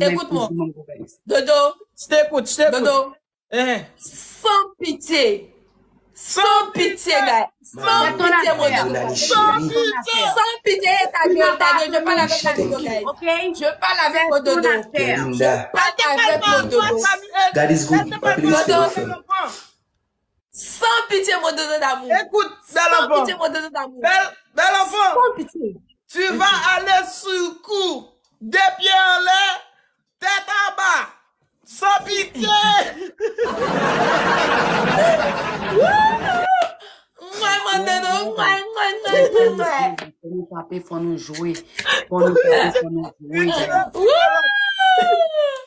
Écoute-moi. Dodo. Je t'écoute, je t'écoute. Dodo. Eh, Sans pitié. Sans pitié, gars. Sans pitié, mon Dodo. Sans pitié. Sans pitié, ta gueule, ta gueule. Je parle avec ta guys. Ok? Je parle avec mon Dodo. Linda, Parle avec mon Dodo. God is good. Dodo. Sans pitié, mon Dodo d'amour. Écoute, bel Sans enfant. pitié, mon Dodo d'amour. Bel, enfant. Sans pitié. Tu vas aller nou pape, fò nou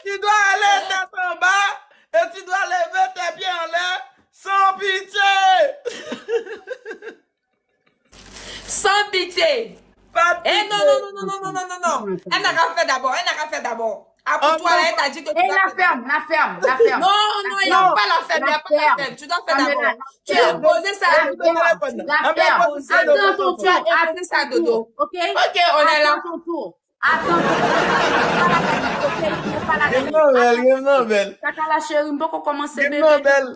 Tu dois aller tête en bas et tu dois lever tes pieds en l'air sans pitié. sans pitié. Pas. Eh non, non, non, non, non, non, non, non. Elle n'a rien fait d'abord, elle n'a rien fait d'abord. Après Oh, toi, non. elle t'a dit que tu Et dois la ferme, la ferme, la ferme. Non, non, il n'y a pas la ferme, il n'y a pas la ferme. Tu dois faire d'abord. la Tu as posé ça à La Dodo. Ah, ferme. Attends ton tour. Attends ça Dodo. Ok? Ok, on est là. Attends ton tour. Attends Game. Nobel, Game Nobel. Kaka la chérie, on peut commencer, Game. Nobel.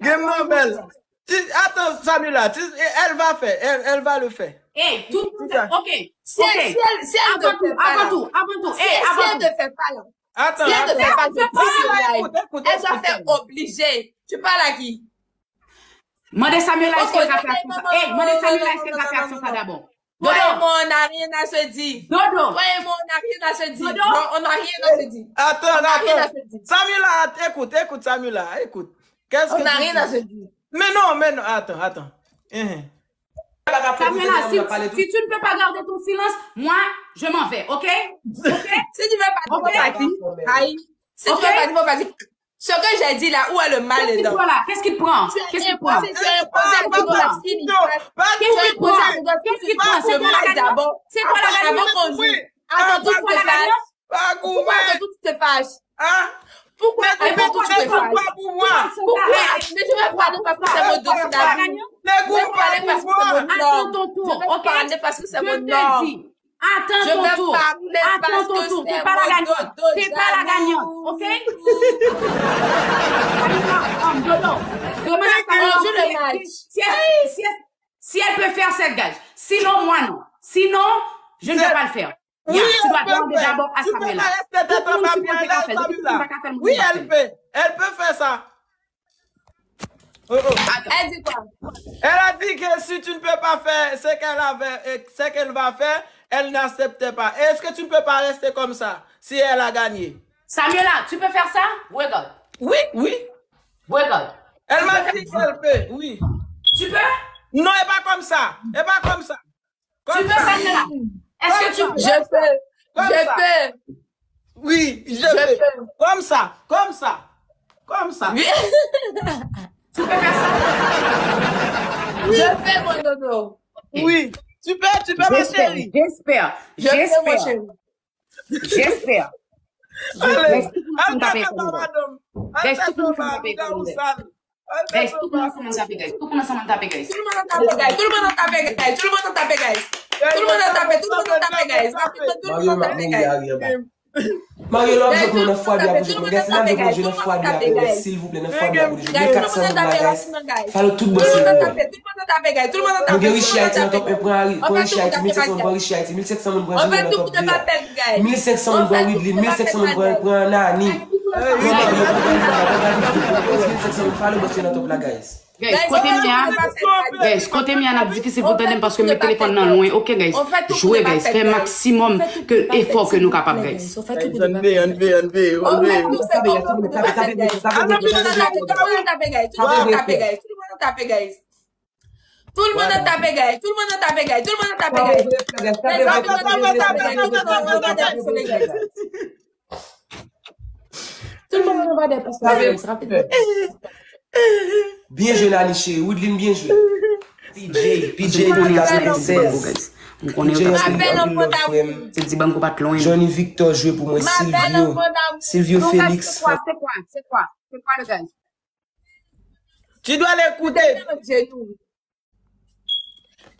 Game Nobel attends, Samila, tu, elle va faire, elle, elle va le faire. Hey, tout le monde, ok. Si elle, ne fait pas avant tout, avant tout, si, eh, elle ne fait pas là. Attends, si elle ne fait pas, tu Elle doit faire obligée. Tu parles à qui? Mande Samila, est-ce qu'elle va faire ça? Hey, Mande Samila, est-ce qu'elle va faire ça d'abord? Dodo, on n'a rien à se dire. Dodo, on n'a rien à se dire. on n'a rien à se dire. Attends, attends. Samila, écoute, écoute, Samila, écoute. Qu'est-ce que On n'a rien à se dire. Mais non, mais non, attends, attends. Eh, eh. Si, tu ne peux pas garder ton silence, moi, je m'en vais, ok? okay? si tu ne veux pas dire mon parti, si okay? tu ne veux pas dire mon parti, ce que j'ai dit là, où est le mal dedans? Qu'est-ce qu'il prend? Qu'est-ce qu'il prend? Qu'est-ce qu'il prend? Qu'est-ce qu'il prend? Qu'est-ce qu'il prend? C'est mal d'abord. C'est quoi la raison? Avant tout, tu te fâches. Tout, tu te fâches. Pourquoi Mais pourquoi tu pour moi? Pourquoi Mais tu parce que c'est mon Attends ton tour, ok? parce que c'est. Attends ton tour. Attends ton tour. Pas la gagnante. T'es pas la gagnante, ok? Si elle peut faire cette gage. Sinon, moi, non. Sinon, je ne vais pas le faire. Oui, Ya, tu dois elle peut demander faire. d'abord à Tu peux Samuel. pas rester tête en là. Oui, elle peut. Elle peut faire ça. Oh, oh. Elle dit quoi? Elle a dit que si tu ne peux pas faire ce qu'elle avait, et ce qu'elle va faire, elle n'acceptait pas. Est-ce que tu ne peux pas rester comme ça si elle a gagné? Samuela, tu peux faire ça? Regarde. Oui, oui. Regarde. Elle m'a dit qu'elle peut, oui. Tu peux? Non, elle pas comme ça. Elle pas comme ça. Tu peux. Samuela? Est-ce que tu... Je fais. Je fais. Oui, je, fais. Comme ça, comme ça. Comme ça. Oui. tu peux faire ça. Oui. Je fais mon dodo. Oui. Tu peux, tu peux, ma chérie. J'espère. J'espère. J'espère. J'espère. Tout le monde. Tout le monde. Tout le monde. Tout le monde. Tout le monde a tapé, tout le monde a tapé, guys. Tout le monde a tapé, guys. Mario lòm jòk nou nan fwa bi apou jòk nou guys. Nan jòk nou jòk nou fwa bi apou jòk. Sil vouple nan fwa bi apou jòk. Gen 400 moun la guys. Falo tout bosi moun. Tout le monde a tapé guys. Tout le monde a tapé. Mwen gen rishi a iti nan top. Mwen rishi a iti. 1700 moun bwa rishi a iti. 1700 moun bwa jòk nou nan top. 1500 moun bwa widli. 1500 moun bwa pran nan ni. Mwen gen rishi a iti nan top. Falo bosi moun nan top la guys. Guys, kote mi guys, kote mi an ap difisil pou tèdèm paske mè telefon nan louen. Ok, guys, jouè, guys, fè maksimum guys. Tout le monde tapé. Tout le monde tapé. Tout le monde tapé, Tout le monde. Bien jwe la li che, Woodlin bien jwe. PJ, PJ koni gason 16. Mwen konen yo taksyon yon lot fwem. Se di banko pat loin. Johnny Victor jwe pou mwen Silvio. Silvio Felix. Se kwa, se kwa, se kwa, se kwa le gaj. Tu dois l'écouter.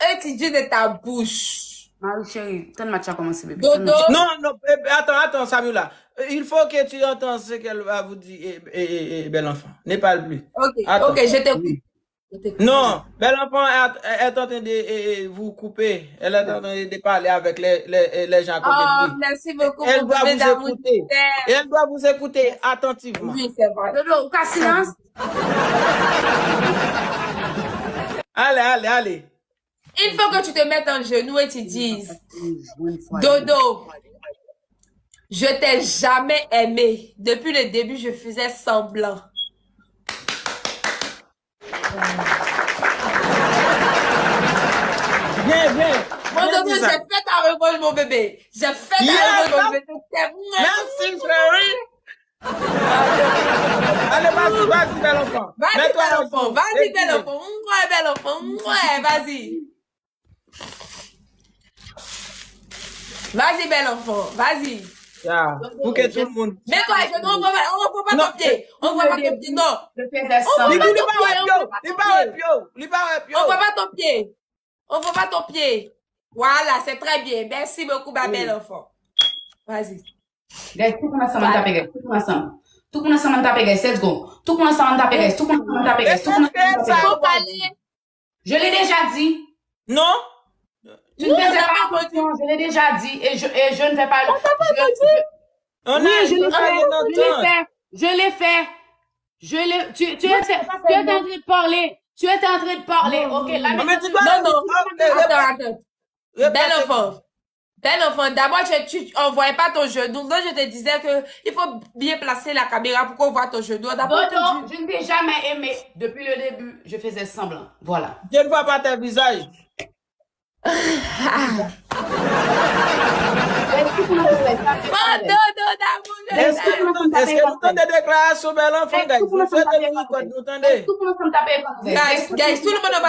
Un petit Dieu de ta bouche. Marie chérie, ton match a commencé, bébé. Dodo. Non, non, eh, attends, attends, Samuel là. Il faut que tu entends ce qu'elle va vous dire, et, et, et, bel enfant. Ne parle plus. Ok, ok, je t'écoute. Non, bel enfant est, est, en train de vous couper. Elle est en train de parler avec les, les, les gens à côté oh, de lui. merci beaucoup. Elle doit vous écouter. Elle doit vous écouter attentivement. Oui, c'est vrai. Dodo, cas silence. allez, allez, allez. Il faut que tu te mettes en genou et tu dises, Dodo, je t'ai jamais aimé. Depuis le début, je faisais semblant. Viens, viens. Mon Dodo, j'ai fait ta revanche, mon bébé. J'ai fait ta revanche, mon bébé. Merci, chérie. Allez, vas-y, vas-y, bel enfant. Vas-y, bel enfant. Vas-y, bel enfant. Ouais, bel enfant. Ouais, vas-y. Vas-y, bel enfant. Vas-y. Yeah. Pour que tout le monde. Mais toi, je, on ne voit pas ton pied. On ne voit pas ton pied, non. On voit pas pas pas pio. On voit pas ton pied. On voit pas ton pied. Voilà, c'est très bien. Merci beaucoup, ma belle enfant. Vas-y. Guys, tout le monde taper, guys. Tout le monde ensemble. Tout le monde ensemble taper, guys. Let's go. Tout le monde guys. Tout le monde guys. Tout le monde guys. parler. Je l'ai déjà dit. Non? Tu ne Non, faisais on t'a pas attention. Je l'ai déjà dit. Et je, et je ne fais pas. On t'a pas je- entendu. On Oui, a je l'ai fait. Je l'ai fait. Je l'ai tu, tu étais en train de parler. Tu étais en train de parler. Ok, Mais maintenant, tu dois. Non, non. Ok, Attends, attends. Bel enfant. Bel enfant, d'abord, tu, tu envoyais pas ton genou. Donc, je te disais que il faut bien placer la caméra pour qu'on voit ton genou. D'abord, dis- je ne t'ai jamais aimé. Depuis le début, je faisais semblant. Voilà. Je ne vois pas ton visage. Guys, guys, tout le monde va